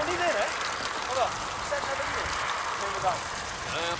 nog niet in, hè? Oh wel, zet er niet in. Neem het aan. Ja, ja.